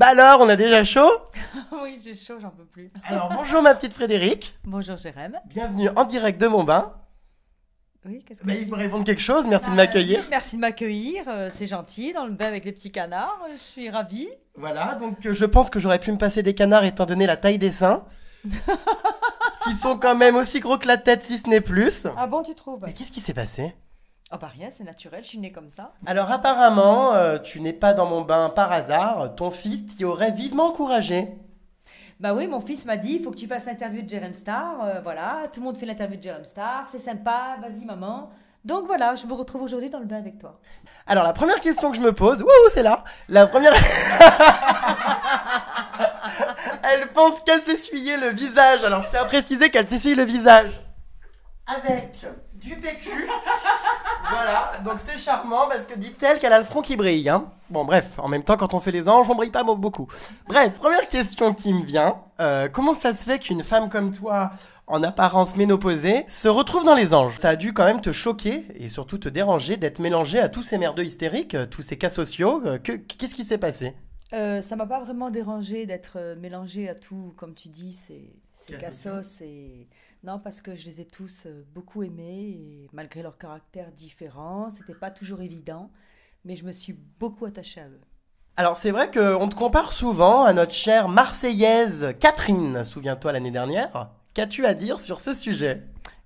Bah alors, on a déjà chaud oui, j'ai chaud, j'en peux plus. Alors bonjour ma petite Frédéric, Bonjour Jérém. bienvenue en direct de mon bain. Oui, qu'est-ce que Bah, tu il faut répondre quelque chose, merci de Ah, m'accueillir. oui, Merci de m'accueillir, euh, c'est gentil, dans le bain avec les petits canards, euh, je suis ravie. Voilà, donc euh, je pense que j'aurais pu me passer des canards étant donné la taille des seins. qui sont quand même aussi gros que la tête si ce n'est plus. Ah bon, tu trouves? Mais qu'est-ce qui s'est passé? Ah bah rien, c'est naturel, je suis née comme ça. Alors apparemment, euh, tu n'es pas dans mon bain par hasard, ton fils t'y aurait vivement encouragé. Bah oui, mon fils m'a dit, il faut que tu fasses l'interview de Jérém Star, euh, voilà, tout le monde fait l'interview de Jérém Star, c'est sympa, vas-y maman. Donc voilà, je me retrouve aujourd'hui dans le bain avec toi. Alors la première question que je me pose, wouhou, c'est là. La première. Elle pense qu'à s'essuyer le visage. Alors je tiens à préciser qu'elle s'essuie le visage avec du PQ. voilà, donc c'est charmant parce que dit-elle qu'elle a le front qui brille. Hein. Bon bref, en même temps quand on fait les anges, on brille pas beaucoup. Bref, première question qui me vient. Euh, comment ça se fait qu'une femme comme toi, en apparence ménopausée, se retrouve dans les anges? Ça a dû quand même te choquer et surtout te déranger d'être mélangée à tous ces merdeux hystériques, euh, tous ces cas sociaux. Euh, que- Qu'est-ce qui s'est passé? Euh, ça m'a pas vraiment dérangé d'être mélangée à tout, comme tu dis, c'est cassos et non parce que je les ai tous euh, beaucoup aimés et malgré leur caractère différent, c'était pas toujours évident, mais je me suis beaucoup attachée à eux. Alors c'est vrai qu'on te compare souvent à notre chère Marseillaise Catherine, souviens-toi l'année dernière. Qu'as-tu à dire sur ce sujet?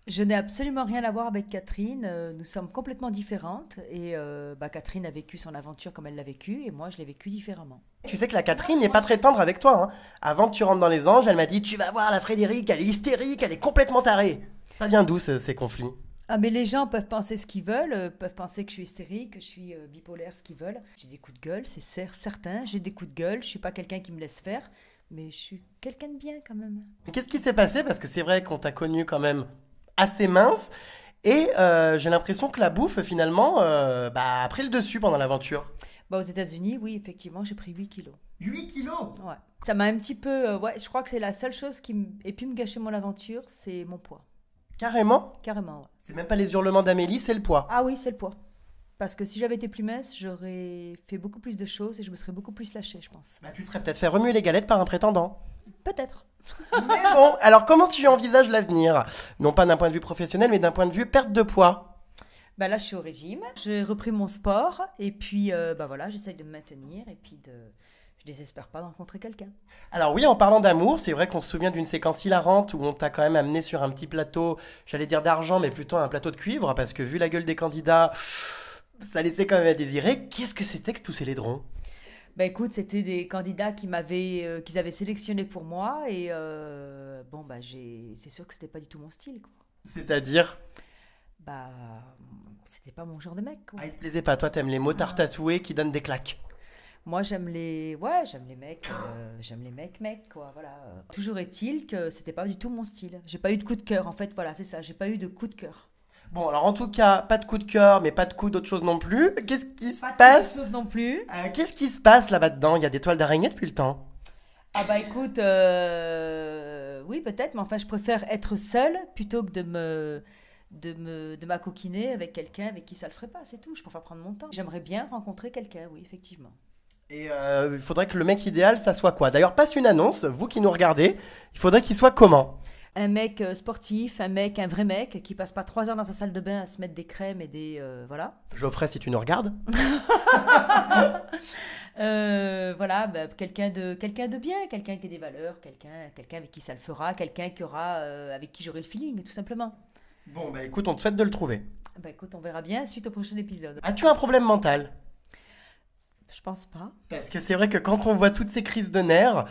Je n'ai absolument rien à voir avec Catherine, euh, nous sommes complètement différentes et euh, bah, Catherine a vécu son aventure comme elle l'a vécu et moi je l'ai vécu différemment. Tu sais que la Catherine n'est pas très tendre avec toi. Hein. Avant que tu rentres dans les anges, elle m'a dit Tu vas voir la Frédéric, elle est hystérique, elle est complètement tarée. Ça vient d'où ce- ces conflits? Ah mais les gens peuvent penser ce qu'ils veulent, euh, peuvent penser que je suis hystérique, que je suis euh, bipolaire, ce qu'ils veulent. J'ai des coups de gueule, c'est cer- certain, j'ai des coups de gueule, je suis pas quelqu'un qui me laisse faire, mais je suis quelqu'un de bien quand même. Mais Qu'est-ce qui s'est passé? Parce que c'est vrai qu'on t'a connu quand même assez mince. Et euh, j'ai l'impression que la bouffe, finalement, euh, bah, a pris le dessus pendant l'aventure. Bah aux États-Unis, oui, effectivement, j'ai pris 8 kilos. 8 kilos? Ouais. Ça m'a un petit peu euh, ouais, je crois que c'est la seule chose qui ait pu me gâcher mon aventure, c'est mon poids. Carrément? Carrément. ouais. C'est même pas les hurlements d'Amélie, c'est le poids. Ah oui, c'est le poids. Parce que si j'avais été plus mince, j'aurais fait beaucoup plus de choses et je me serais beaucoup plus lâchée, je pense. Bah, tu te serais peut-être fait remuer les galettes par un prétendant. Peut-être. Mais bon, alors comment tu envisages l'avenir? Non pas d'un point de vue professionnel, mais d'un point de vue perte de poids. Bah là, je suis au régime. J'ai repris mon sport et puis, euh, bah voilà, j'essaye de me maintenir et puis de. Je désespère pas de rencontrer quelqu'un. Alors oui, en parlant d'amour, c'est vrai qu'on se souvient d'une séquence hilarante où on t'a quand même amené sur un petit plateau, j'allais dire d'argent, mais plutôt un plateau de cuivre, parce que vu la gueule des candidats, ça laissait quand même à désirer. Qu'est-ce que c'était que tous ces laidrons? Bah écoute, c'était des candidats qui m'avaient, euh, qu'ils avaient sélectionnés pour moi et euh, bon bah j'ai, c'est sûr que c'était pas du tout mon style quoi. C'est-à-dire? Bah c'était pas mon genre de mec quoi. Ah, il te plaisait pas, toi t'aimes les motards tatoués qui donnent des claques. Moi j'aime les, ouais j'aime les mecs, euh, j'aime les mecs mecs quoi voilà. Toujours est-il que c'était pas du tout mon style. J'ai pas eu de coup de cœur en fait voilà c'est ça. J'ai pas eu de coup de cœur. Bon, alors en tout cas, pas de coup de cœur, mais pas de coup d'autre chose non plus. Qu'est-ce qui se passe chose non plus. Euh, Qu'est-ce qui se passe là-bas dedans? Il y a des toiles d'araignée depuis le temps. Ah bah écoute, euh, oui peut-être, mais enfin je préfère être seule plutôt que de me de me de m'acoquiner avec quelqu'un avec qui ça le ferait pas, c'est tout. Je préfère prendre mon temps. J'aimerais bien rencontrer quelqu'un, oui effectivement. Et euh, il faudrait que le mec idéal, ça soit quoi? D'ailleurs, passe une annonce, vous qui nous regardez, il faudrait qu'il soit comment? Un mec euh, sportif, un mec, un vrai mec qui passe pas trois heures dans sa salle de bain à se mettre des crèmes et des euh, voilà. Geoffrey, si tu nous regardes. Euh, voilà, bah, quelqu'un de quelqu'un de bien, quelqu'un qui a des valeurs, quelqu'un quelqu'un avec qui ça le fera, quelqu'un qui aura euh, avec qui j'aurai le feeling, tout simplement. Bon, bah écoute, on te souhaite de le trouver. Bah écoute, on verra bien suite au prochain épisode. As-tu un problème mental? Je pense pas. Parce que c'est vrai que quand on voit toutes ces crises de nerfs,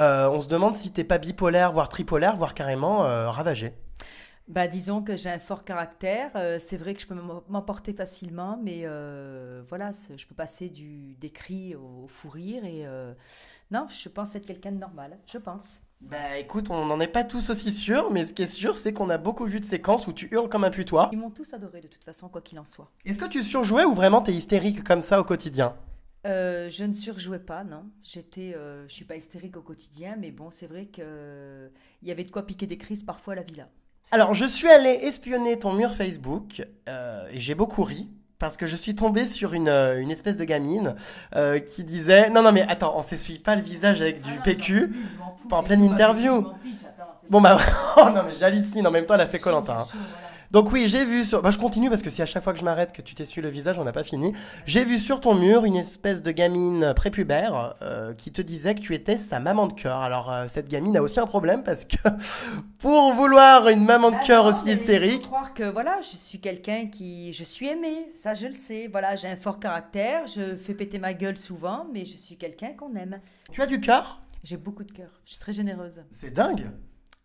euh, on se demande si t'es pas bipolaire, voire tripolaire, voire carrément euh, ravagé. Bah, disons que j'ai un fort caractère. euh, c'est vrai que je peux m'em- m'emporter facilement, mais euh, voilà, je peux passer du, des cris au, fou rire. Et euh, non, je pense être quelqu'un de normal. Je pense. Bah écoute, on n'en est pas tous aussi sûrs, mais ce qui est sûr, c'est qu'on a beaucoup vu de séquences où tu hurles comme un putois. Ils m'ont tous adoré de toute façon, quoi qu'il en soit. Est-ce que tu surjouais ou vraiment t'es hystérique comme ça au quotidien? Euh, je ne surjouais pas, non. J'étais, euh, je suis pas hystérique au quotidien, mais bon, c'est vrai que euh, il y avait de quoi piquer des crises parfois à la villa. Alors, je suis allé espionner ton mur Facebook euh, et j'ai beaucoup ri. parce que je suis tombée sur une, une espèce de gamine euh, qui disait Non, non, mais attends, on s'essuie pas le visage avec du PQ. pas en pleine interview. Bon, bah, oh non, mais j'hallucine. En même temps, elle a fait Colanta. Donc oui, j'ai vu sur... Bah, je continue parce que si à chaque fois que je m'arrête que tu t'essuies le visage, on n'a pas fini. J'ai vu sur ton mur une espèce de gamine prépubère euh, qui te disait que tu étais sa maman de cœur. Alors euh, cette gamine a aussi un problème parce que pour vouloir une maman de Ah cœur non, aussi hystérique... faut croire que voilà, je suis quelqu'un qui. Je suis aimée, ça je le sais. Voilà, j'ai un fort caractère, je fais péter ma gueule souvent, mais je suis quelqu'un qu'on aime. Tu as du cœur? J'ai beaucoup de cœur, je suis très généreuse. C'est dingue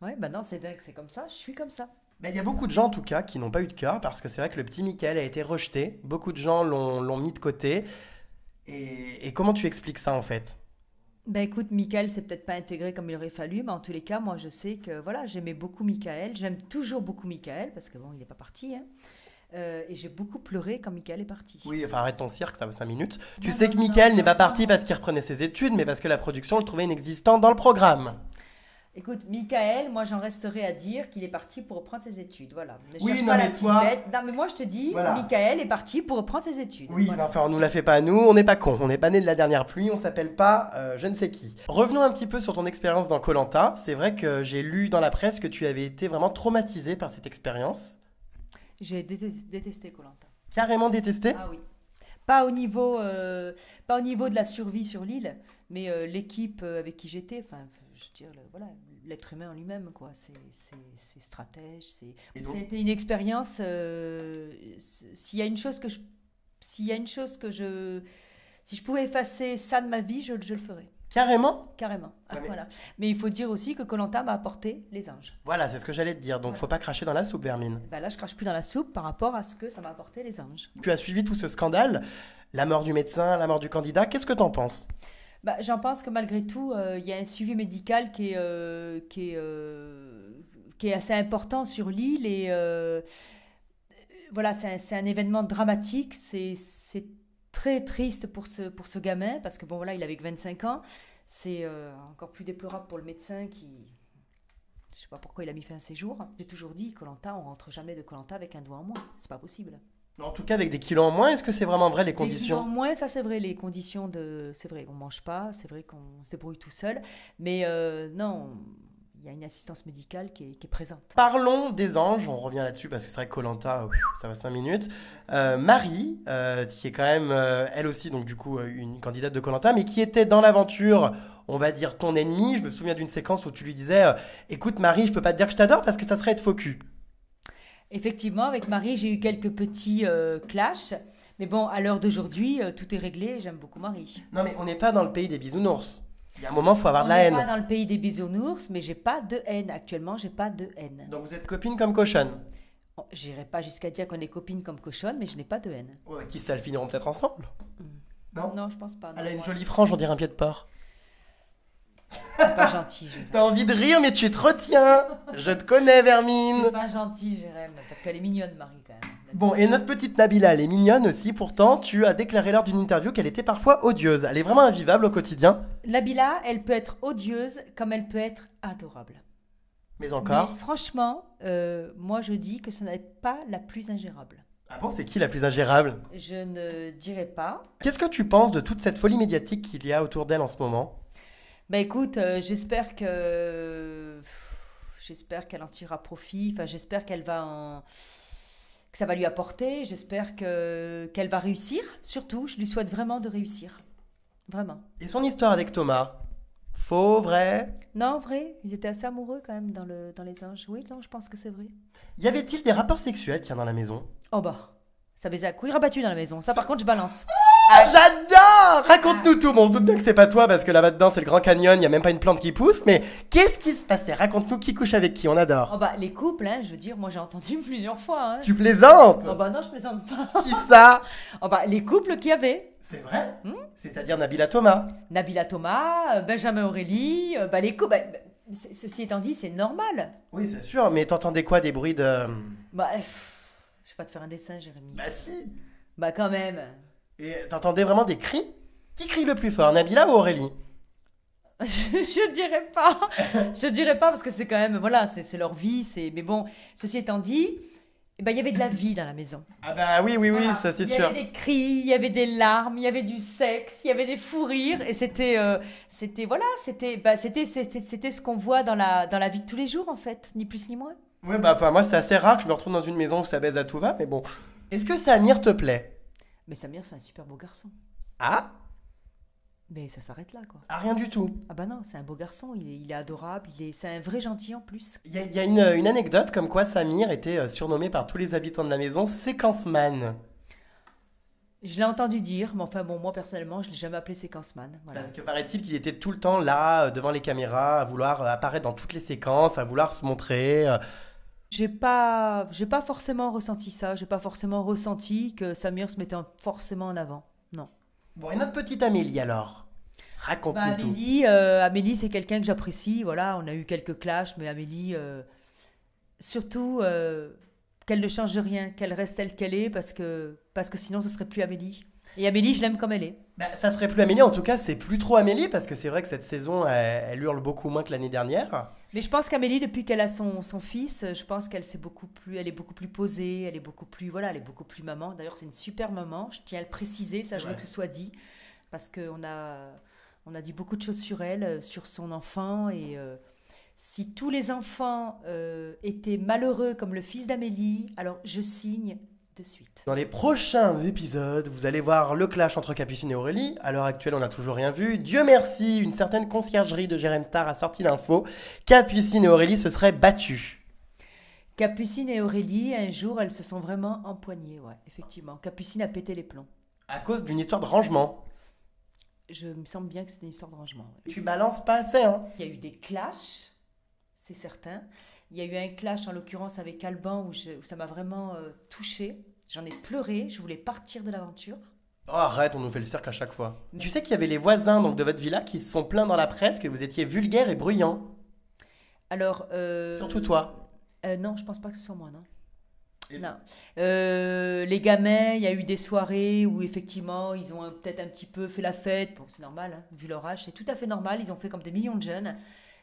Ouais, bah non, c'est dingue, c'est comme ça, je suis comme ça. Il y a beaucoup de gens en tout cas qui n'ont pas eu de cœur parce que c'est vrai que le petit Michael a été rejeté. Beaucoup de gens l'ont mis de côté. Et, et comment tu expliques ça en fait? Ben écoute, Michael s'est peut-être pas intégré comme il aurait fallu, mais en tous les cas, moi je sais que voilà, j'aimais beaucoup Michael, j'aime toujours beaucoup Michael, parce que bon, il n'est pas parti, hein. Euh, et j'ai beaucoup pleuré quand Michael est parti. Oui, enfin arrête ton cirque, ça va 5 minutes. Tu sais non, que Michael n'est pas parti parce qu'il reprenait ses études, mais parce que la production le trouvait inexistant dans le programme. Écoute, Michael, moi j'en resterai à dire qu'il est parti pour reprendre ses études, voilà. Ne Oui, cherche non, pas la mais petite toi- bête. Non, mais moi je te dis, Voilà. Michael est parti pour reprendre ses études. Oui, Voilà. non, enfin on nous la fait pas à nous, on n'est pas con, on n'est pas né de la dernière pluie, on s'appelle pas euh, je ne sais qui. Revenons un petit peu sur ton expérience dans Colanta. C'est vrai que j'ai lu dans la presse que tu avais été vraiment traumatisé par cette expérience. J'ai détesté, Colanta. Carrément détesté Ah oui. Pas au niveau, euh, pas au niveau de la survie sur l'île, mais euh, l'équipe avec qui j'étais, enfin, je veux dire, le- voilà, l'être humain en lui-même, quoi. C'est, c'est, c'est stratège, c'est. C'était une expérience. euh, s'il y a une chose que je, s'il y a une chose que je, si je pouvais effacer ça de ma vie, je, je le ferais. Carrément? Carrément, à ce mais- il faut dire aussi que Colanta m'a apporté les anges. Voilà, c'est ce que j'allais te dire, donc faut pas cracher dans la soupe, Vermine. Ben là, je crache plus dans la soupe par rapport à ce que ça m'a apporté les anges. Tu as suivi tout ce scandale, la mort du médecin, la mort du candidat, qu'est-ce que t'en penses? Bah, J'en pense que malgré tout, euh, il y a un suivi médical qui est, euh, qui est, euh, qui est assez important sur l'île. Et voilà, c'est un, un événement dramatique. C'est très triste pour ce, pour ce gamin, parce que bon, voilà, il avait que 25 ans. C'est encore plus déplorable pour le médecin qui. Je sais pas pourquoi il a mis fin à ses jours. J'ai toujours dit, Colanta, on rentre jamais de Colanta avec un doigt en moins. C'est pas possible. En tout cas, avec des kilos en moins, est-ce que c'est vraiment vrai les Les kilos conditions En moins, ça c'est vrai, les conditions de. C'est vrai, on mange pas, c'est vrai qu'on se débrouille tout seul. Mais euh, non, il y a une assistance médicale qui est, qui est présente. Parlons des anges, on revient là-dessus parce que c'est vrai que Colanta, ça va 5 minutes. Euh, Marie, euh, qui est quand même, elle aussi, donc du coup, une candidate de Colanta, mais qui était dans l'aventure, on va dire ton ennemi. Je me souviens d'une séquence où tu lui disais euh, Écoute, Marie, je peux pas te dire que je t'adore parce que ça serait être faux cul. Effectivement, avec Marie, j'ai eu quelques petits euh, clashs. Mais bon, à l'heure d'aujourd'hui, euh, tout est réglé. J'aime beaucoup Marie. Non, mais on n'est pas dans le pays des bisounours. Il y a un moment, faut avoir on de la n'est haine. pas dans le pays des bisounours, mais j'ai pas de haine. Actuellement, j'ai pas de haine. Donc vous êtes copine comme cochonne. Oh, J'irai pas jusqu'à dire qu'on est copines comme cochonne, mais je n'ai pas de haine. Ouais, qui ça, elles finiront peut-être ensemble Non? Non, je pense pas. non. Elle a une jolie frange, on dirait un pied de porc. C'est pas gentil, Jérém. T'as envie de rire, mais tu te retiens. Je te connais, Vermine. C'est pas gentil, Jérém, parce qu'elle est mignonne, Marie, quand même. Bon, et notre petite Nabila, elle est mignonne aussi. Pourtant, tu as déclaré lors d'une interview qu'elle était parfois odieuse. Elle est vraiment invivable au quotidien. Nabila, elle peut être odieuse comme elle peut être adorable. Mais encore. Mais franchement, euh, moi je dis que ce n'est pas la plus ingérable. Ah bon, c'est qui la plus ingérable? Je ne dirais pas. Qu'est-ce que tu penses de toute cette folie médiatique qu'il y a autour d'elle en ce moment? Bah écoute, euh, j'espère que j'espère qu'elle en tirera profit. Enfin, j'espère qu'elle va en que ça va lui apporter. J'espère que qu'elle va réussir. Surtout, je lui souhaite vraiment de réussir. Vraiment. Et son histoire avec Thomas? Faux, vrai? Non, vrai, ils étaient assez amoureux quand même dans, le, dans les anges. Oui, non, je pense que c'est vrai. Y avait-il des rapports sexuels tiens dans la maison? Oh bah, ça baisait à couilles rabattus dans la maison. Ça, par contre, je balance. Ah, j'adore Raconte-nous tout. Bon, on se doute bien que c'est pas toi parce que là-bas dedans c'est le Grand Canyon, y a même pas une plante qui pousse. Mais qu'est-ce qui se passait Raconte-nous qui couche avec qui, on adore. Oh bah, les couples, hein, je veux dire, moi j'ai entendu plusieurs fois. Hein. Tu plaisantes? Oh bah non, je plaisante pas. Qui ça? Oh bah, les couples qu'il y avait. C'est vrai? Hmm? C'est-à-dire Nabila Thomas. Nabila Thomas, euh, Benjamin Aurélie, euh, bah les couples. bah, bah, ceci étant dit, c'est normal. Oui, c'est sûr, mais t'entendais quoi des bruits de. Bah, pff, je vais pas te faire un dessin, Jérémy. Bah si Bah quand même. Et t'entendais vraiment des cris? Qui crie le plus fort, Nabila ou Aurélie? Je, je dirais pas. Je dirais pas parce que c'est quand même, voilà, c'est leur vie. c'est Mais bon, ceci étant dit, eh ben, il y avait de la vie dans la maison. Ah bah oui, oui, oui, Voilà. ça c'est Il y sûr. avait des cris, il y avait des larmes, il y avait du sexe, il y avait des fous rires. Et c'était, euh, c'était voilà, c'était, bah, c'était, c'était, c'était ce qu'on voit dans la, dans la vie de tous les jours, en fait, ni plus ni moins. Ouais, bah enfin, moi c'est assez rare que je me retrouve dans une maison où ça baise à tout va, mais bon. Est-ce que Samir te plaît? Mais Samir, c'est un super beau garçon. Ah Mais ça s'arrête là, quoi. Ah, rien du tout. Ah bah non, c'est un beau garçon, il est, il est adorable, il est, c'est un vrai gentil en plus. Il y a, il y a une, une anecdote comme quoi Samir était euh, surnommé par tous les habitants de la maison Séquence Man. Je l'ai entendu dire, mais enfin bon, moi personnellement, je l'ai jamais appelé séquenceman. Voilà. Parce que paraît-il qu'il était tout le temps là, euh, devant les caméras, à vouloir euh, apparaître dans toutes les séquences, à vouloir se montrer. J'ai pas, j'ai pas forcément ressenti ça, j'ai pas forcément ressenti que Samir se mettait en- forcément en avant. Non. Bon, et notre petite Amélie alors? Raconte-nous Bah, tout. Amélie, euh, Amélie c'est quelqu'un que j'apprécie. Voilà, on a eu quelques clashs, mais Amélie, euh, surtout euh, qu'elle ne change rien, qu'elle reste telle qu'elle est, parce que, parce que sinon ce serait plus Amélie. Et Amélie, je l'aime comme elle est. Bah, ça serait plus Amélie, en tout cas, c'est plus trop Amélie, parce que c'est vrai que cette saison, elle, elle hurle beaucoup moins que l'année dernière. Mais je pense qu'Amélie, depuis qu'elle a son, son fils, je pense qu'elle s'est beaucoup plus, elle est beaucoup plus posée, elle est beaucoup plus, voilà, elle est beaucoup plus maman. D'ailleurs, c'est une super maman. Je tiens à le préciser, ça, je veux que ce soit dit, parce qu'on a, on a dit beaucoup de choses sur elle, euh, sur son enfant, et euh, si tous les enfants euh, étaient malheureux comme le fils d'Amélie, alors je signe de suite. Dans les prochains épisodes, vous allez voir le clash entre Capucine et Aurélie. À l'heure actuelle, on n'a toujours rien vu. Dieu merci, une certaine conciergerie de Jérém Star a sorti l'info. Capucine et Aurélie se seraient battues. Capucine et Aurélie, un jour, elles se sont vraiment empoignées, ouais, effectivement. Capucine a pété les plombs. À cause d'une histoire de rangement. Je me semble bien que c'était une histoire de rangement. ouais. Tu balances pas assez, hein Il y a eu des clashs, c'est certain. Il y a eu un clash, en l'occurrence, avec Alban, où, je- où ça m'a vraiment euh, touchée. J'en ai pleuré, je voulais partir de l'aventure. Oh, arrête, on nous fait le cirque à chaque fois. Tu sais qu'il y avait les voisins donc, de votre villa qui se sont plaints dans la presse que vous étiez vulgaire et bruyant. Alors. euh, Surtout toi. euh, Non, je pense pas que ce soit moi, non. Et- Non. Euh, les gamins, il y a eu des soirées où effectivement ils ont peut-être un petit peu fait la fête. Bon, c'est normal, hein, vu leur âge, c'est tout à fait normal. Ils ont fait comme des millions de jeunes.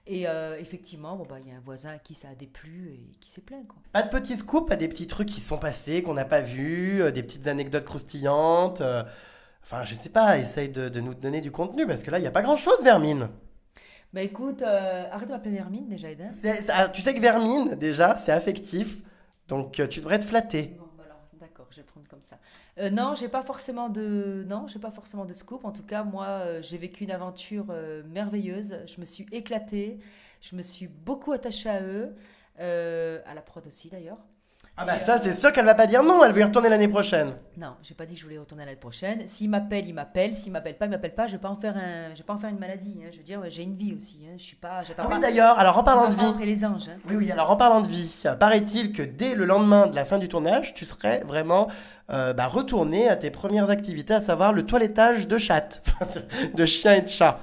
Et euh, effectivement, bon, bah, il y a un voisin à qui ça a déplu et qui s'est plaint. Quoi. Pas de petits scoops, pas des petits trucs qui sont passés, qu'on n'a pas vus, euh, des petites anecdotes croustillantes. euh, Enfin, je sais pas, essaye de, de nous donner du contenu parce que là, il n'y a pas grand chose, Vermine. Bah écoute, arrête de m'appeler Hermine déjà, Eden. Ça- tu sais que Vermine, déjà, c'est affectif. Donc, tu devrais te flatter. Bon, d'accord, je vais prendre comme ça. Euh, non, j'ai pas forcément de, non, j'ai pas forcément de scoop. En tout cas, moi, euh, j'ai vécu une aventure euh, merveilleuse. Je me suis éclatée. Je me suis beaucoup attachée à eux, euh, à la prod aussi d'ailleurs. Ah bah ça, c'est sûr qu'elle va pas dire non, elle veut y retourner l'année prochaine. Non, j'ai pas dit que je voulais retourner l'année prochaine. S'il m'appelle, il m'appelle. S'il m'appelle pas, il m'appelle pas. Je vais pas en faire un, je vais pas en faire une maladie. hein. Je veux dire, j'ai une vie aussi. hein. Je suis pas, j'attends Ah pas. oui, d'ailleurs, alors en parlant de vie... Et les anges. hein. Oui, oui, alors en parlant de vie, euh, paraît-il que dès le lendemain de la fin du tournage, tu serais vraiment euh, bah, retourné à tes premières activités, à savoir le toilettage de chatte, de chien et de chat.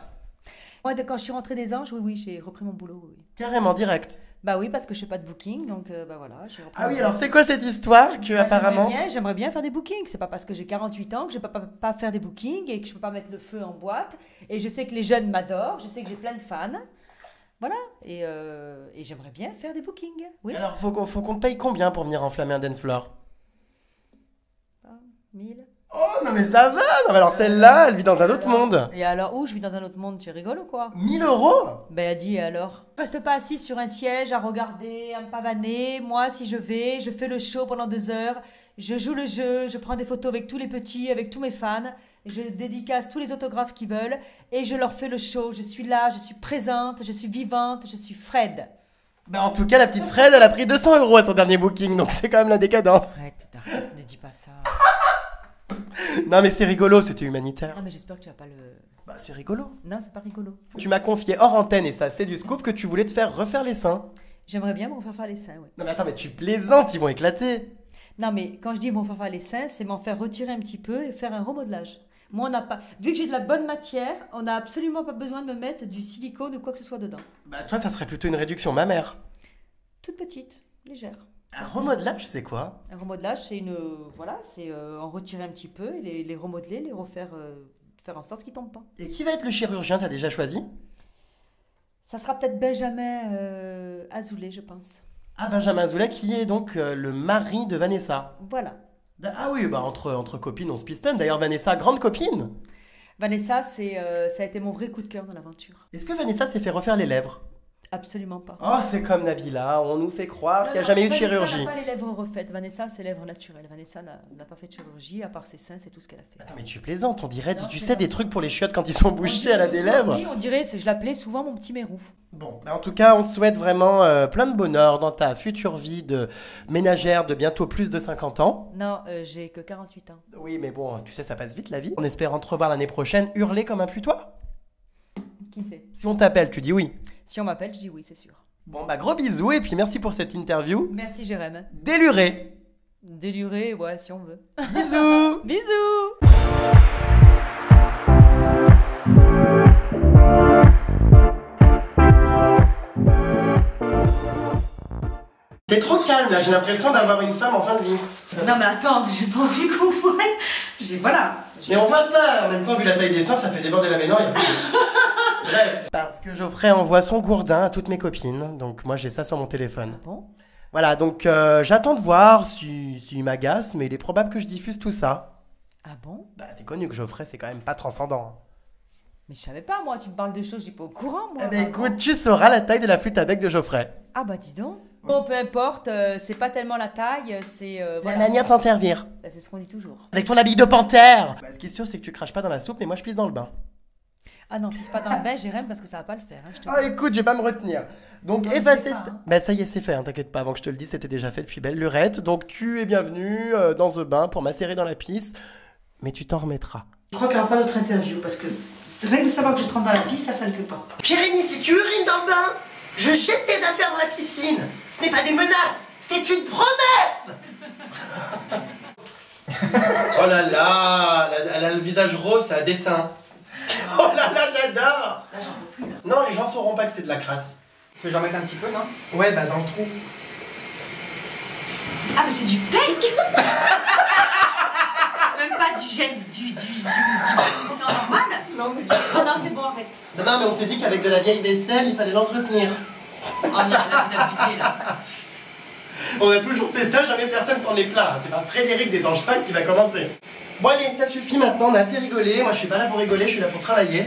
Moi, quand je suis rentrée des anges, oui, oui, j'ai repris mon boulot. Oui. Carrément direct. Bah oui, parce que je fais pas de booking, donc euh, bah voilà. Ah oui, alors c'est quoi cette histoire que Moi, apparemment... J'aimerais bien, faire des bookings. C'est pas parce que j'ai 48 ans que je peux pas, pas faire des bookings et que je peux pas mettre le feu en boîte. Et je sais que les jeunes m'adorent. Je sais que j'ai plein de fans. Voilà. Et, euh, et j'aimerais bien faire des bookings. Oui. Alors faut qu'on faut qu'on paye combien pour venir enflammer un dance floor? Ah, 1000. Oh non mais ça va Non mais alors celle-là, elle vit dans un autre monde. Et alors, où je vis dans un autre monde? Tu rigoles ou quoi? 1000 euros Ben, elle dit et alors? Je reste pas assis sur un siège à regarder, à me pavaner. Moi, si je vais, je fais le show pendant deux heures. Je joue le jeu, je prends des photos avec tous les petits, avec tous mes fans. Je dédicace tous les autographes qu'ils veulent. Et je leur fais le show. Je suis là, je suis présente, je suis vivante, je suis Fred. Bah en tout cas, la petite Fred, elle a pris 200 euros à son dernier booking, donc c'est quand même la décadence. Arrête, arrête, ne dis pas ça. Non mais c'est rigolo, c'était humanitaire. Non, mais j'espère que tu vas pas le. Bah c'est rigolo. Non, c'est pas rigolo. Tu m'as confié hors antenne, et ça c'est du scoop, que tu voulais te faire refaire les seins. J'aimerais bien m'en faire faire les seins, ouais. Non mais attends, mais tu plaisantes, ils vont éclater. Non, mais quand je dis m'en faire faire les seins, c'est m'en faire retirer un petit peu et faire un remodelage. Moi, on n'a pas. Vu que j'ai de la bonne matière, on n'a absolument pas besoin de me mettre du silicone ou quoi que ce soit dedans. Bah toi, ça serait plutôt une réduction mammaire. Toute petite, légère. Un remodelage, c'est quoi? Un remodelage, c'est une. Voilà, c'est euh, en retirer un petit peu, et les, les remodeler, les refaire, euh, faire en sorte qu'ils tombent pas. Et qui va être le chirurgien, t'as déjà choisi? Ça sera peut-être Benjamin euh, Azoulay, je pense. Ah, Benjamin Azoulay qui est donc euh, le mari de Vanessa. Voilà. Ah oui, bah entre, entre copines, on se pistonne. D'ailleurs, Vanessa, grande copine. Vanessa, c'est, euh, ça a été mon vrai coup de cœur dans l'aventure. Est-ce que Vanessa s'est fait refaire les lèvres? Absolument pas. Oh, c'est comme Nabila, on nous fait croire qu'il n'y a jamais eu de Vanessa chirurgie. n'a pas les lèvres refaites. Vanessa, c'est lèvres naturelles. Vanessa n'a pas fait de chirurgie, à part ses seins, c'est tout ce qu'elle a fait. Attends, mais tu plaisantes, on dirait, tu sais, des trucs pour les chiottes quand ils sont On bouchés, elle a des lèvres. Oui, on dirait, je l'appelais souvent mon petit mérou. Bon, en tout cas, on te souhaite vraiment euh, plein de bonheur dans ta future vie de ménagère de bientôt plus de 50 ans. Non, euh, j'ai que 48 ans. Oui, mais bon, tu sais, ça passe vite la vie. On espère te revoir l'année prochaine, hurler comme un putois? Qui sait? Si on t'appelle, tu dis oui. Si on m'appelle, je dis oui, c'est sûr. Bon, bah gros bisous et puis merci pour cette interview. Merci, Jérém. Déluré. Déluré, ouais, si on veut. Bisous. Bisous T'es trop calme là, j'ai l'impression d'avoir une femme en fin de vie. Non mais attends, j'ai pas envie qu'on voit. J'ai voilà. Mais on voit pas, en même temps, vu la taille des seins, ça fait déborder la baignoire. Bref, parce que Geoffrey envoie son gourdin à toutes mes copines, donc moi j'ai ça sur mon téléphone. Bon? Voilà, donc euh, j'attends de voir si, si il m'agace, mais il est probable que je diffuse tout ça. Ah bon? Bah, c'est connu que Geoffrey, c'est quand même pas transcendant. Mais je savais pas, moi, tu me parles de choses, suis pas au courant, moi. Eh ben maman. écoute, tu sauras la taille de la flûte à bec de Geoffrey. Ah bah dis donc. Bon, peu importe, euh, c'est pas tellement la taille, c'est... euh, La manière de s'en servir. Bah, c'est ce qu'on dit toujours. Avec ton habit de panthère bah, Ce qui est sûr, c'est que tu craches pas dans la soupe, mais moi je pisse dans le bain. Ah non, pisse pas dans le bain, Jérém, parce que ça va pas le faire. hein, je te Ah écoute, je vais pas me retenir. Donc Non, effacer... pas, hein. Bah ça y est, c'est fait, hein, t'inquiète pas, avant que je te le dise, c'était déjà fait depuis belle lurette. Donc tu es bienvenue euh, dans ce bain pour macérer dans la pisse, mais tu t'en remettras. Je crois qu'il n'y aura pas d'autre interview parce que c'est vrai que de savoir que je trempe dans la piste, ça, ça le fait pas. Jérémy, si tu urines dans le bain, je jette tes affaires dans la piscine. Ce n'est pas des menaces, c'est une promesse. oh là là, elle a, elle a le visage rose, ça a déteint. Oh là là, j'adore. Là, j'en peux plus là. Non, les gens sauront pas que c'est de la crasse. Faut que j'en mette un petit peu, non? Ouais, bah dans le trou. Ah mais c'est du bec C'est même pas du gel, du, du, du, normal Non, mais... Oh non, c'est bon, arrête. Non, non, mais on s'est dit qu'avec de la vieille vaisselle, il fallait l'entretenir. Oh non, là, vous abusez là. On a toujours fait ça, jamais personne s'en est. C'est pas Frédéric des Anges 5 qui va commencer. Bon allez, ça suffit maintenant, on a assez rigolé. Moi je suis pas là pour rigoler, je suis là pour travailler.